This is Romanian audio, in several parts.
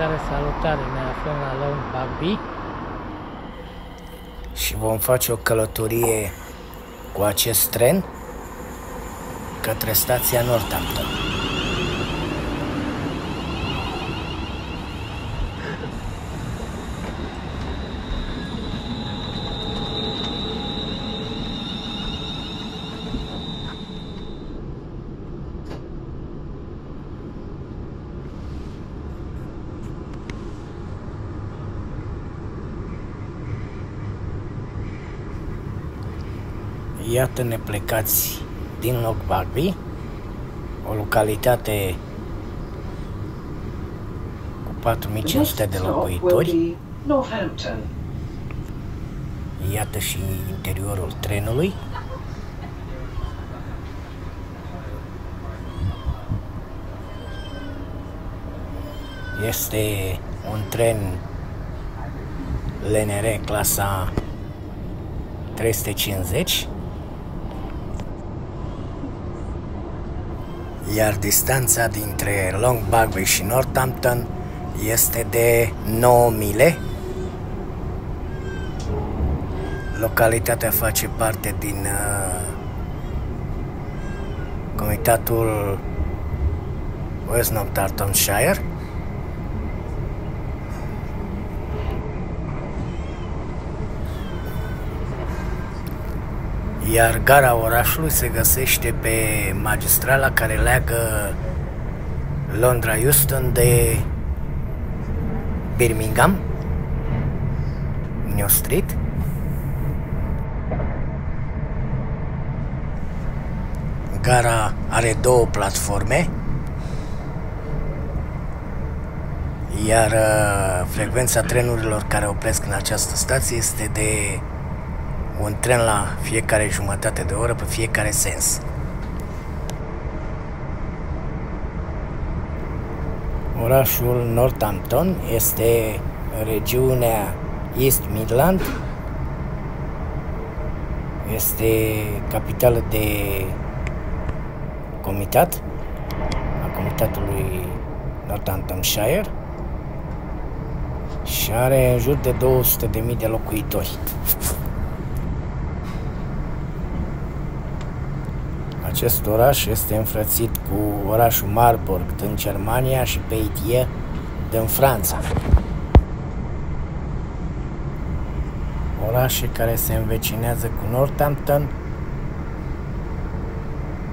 Salutare, salutare! Ne aflăm la Long Bagby. Și vom face o călătorie cu acest tren către stația Northampton. Iată ne plecați din Lockbarby, o localitate cu 4500 de locuitori. Iată și interiorul trenului. Este un tren LNR clasa 350 iar distanța dintre Long Bagby și Northampton este de 9 mile. Localitatea face parte din uh, comitatul West Northamptonshire. Iar gara orașului se găsește pe magistrala care leagă Londra Houston de Birmingham, New Street. Gara are două platforme, iar uh, frecvența trenurilor care opresc în această stație este de un tren la fiecare jumătate de oră pe fiecare sens. Orașul Northampton este regiunea East Midland. Este capitală de comitat a comitatului Northamptonshire și are în jur de 200.000 de locuitori. Acest oraș este înfrățit cu orașul Marburg din Germania și Poitiers din Franța. Orașe care se învecinează cu Northampton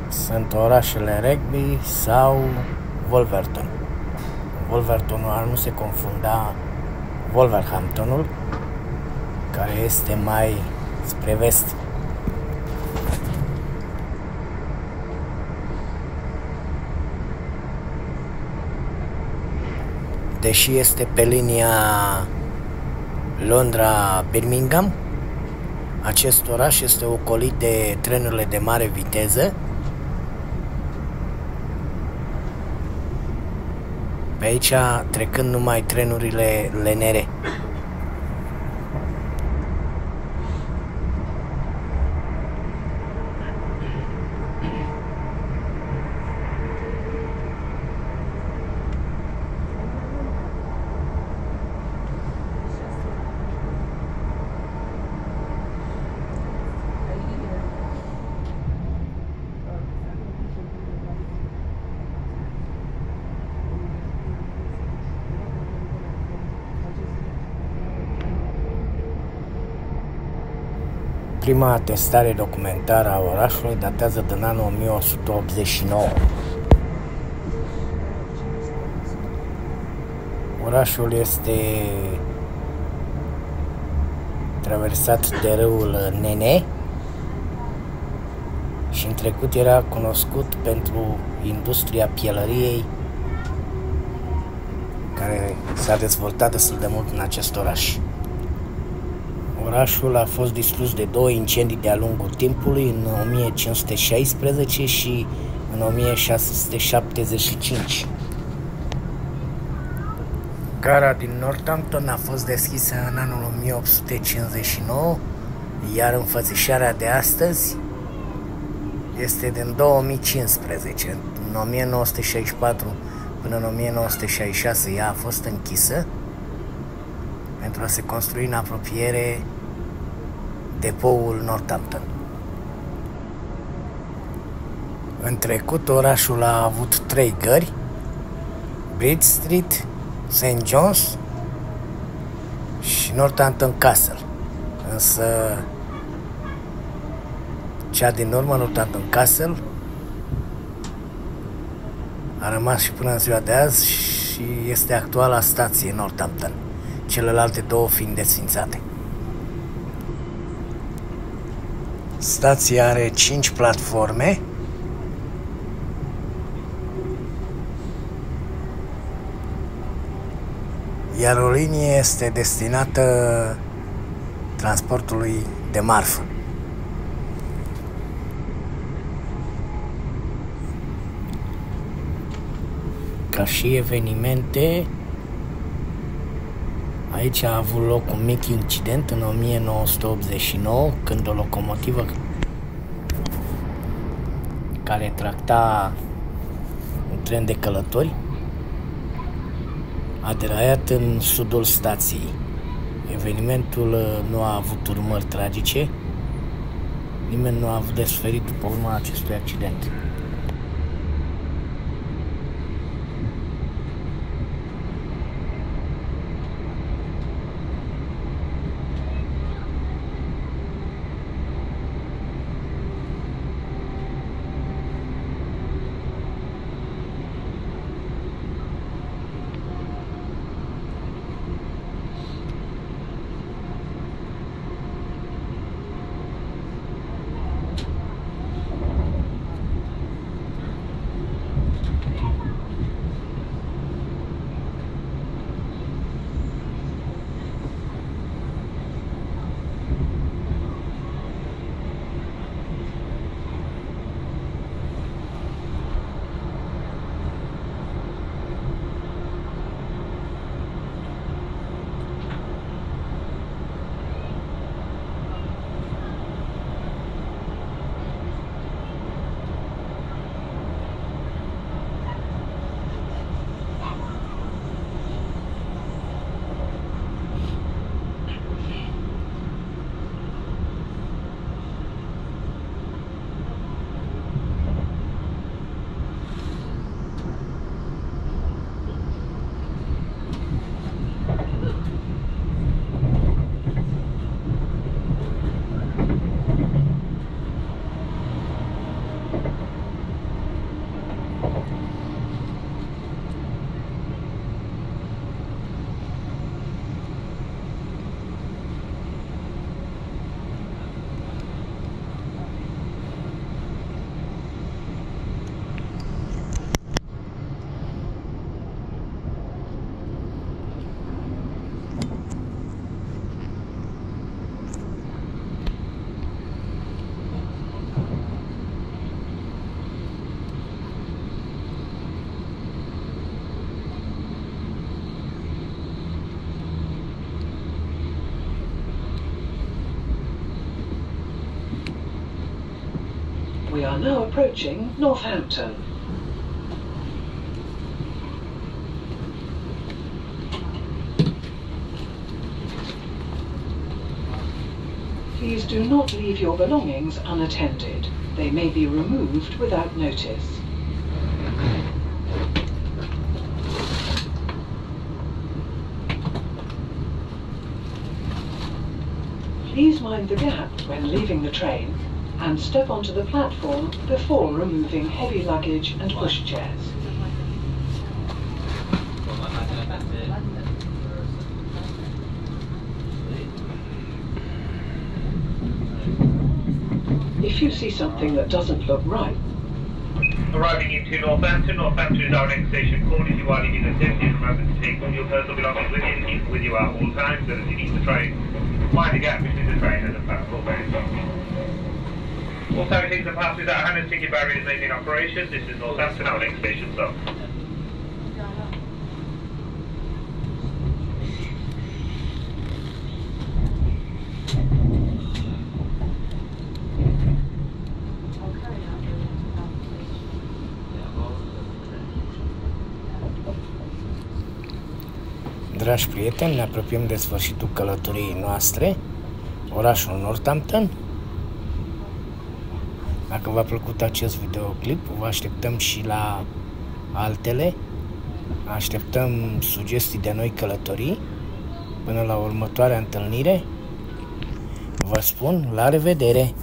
sunt orașele Rugby sau Wolverton. Wolvertonul ar nu se confunda Wolverhamptonul, care este mai spre vest. Deși este pe linia Londra-Birmingham, acest oraș este ocolit de trenurile de mare viteză. Pe aici trecând numai trenurile LNR. Prima atestare documentară a orașului datează din anul 1189. Orașul este traversat de râul Nene și în trecut era cunoscut pentru industria pielăriei care s-a dezvoltat destul de mult în acest oraș. Orașul a fost distrus de două incendii de-a lungul timpului, în 1516 și în 1675. Gara din Northampton a fost deschisă în anul 1859, iar înfățișarea de astăzi este din 2015. În 1964 Până în 1966 ea a fost închisă pentru a se construi în apropiere depoul Northampton. În trecut, orașul a avut trei gări, Bridge Street, St. John's și Northampton Castle. Însă, cea din urmă, Northampton Castle, a rămas și până în ziua de azi și este actuala stație Northampton, celelalte două fiind desfințate. Stația are 5 platforme iar o linie este destinată transportului de marfă. Ca și evenimente, aici a avut loc un mic incident în 1989, când o locomotivă care tracta un tren de călători a deraiat în sudul stației. Evenimentul uh, nu a avut urmări tragice, nimeni nu a avut de suferit după urma acestui accident. Are now approaching Northampton. Please do not leave your belongings unattended. They may be removed without notice. Please mind the gap when leaving the train and step onto the platform before removing heavy luggage and pushchairs. If you see something that doesn't look right, Arriving into Northampton, Northampton is our next station. Call if you are leaving the city. Remember to take all your personal belongings with you keep with you at all times so that you need the train, mind the gap between the train and the platform. All taxis and passengers at Hannah's ticket barriers may be in operation. This is Northampton, our next station stop. Dragi prieteni, ne apropiem de sfârșitul călătoriei noastre, orașul Northampton. Dacă v-a plăcut acest videoclip, vă așteptăm și la altele. Așteptăm sugestii de noi călătorii. Până la următoarea întâlnire, vă spun la revedere!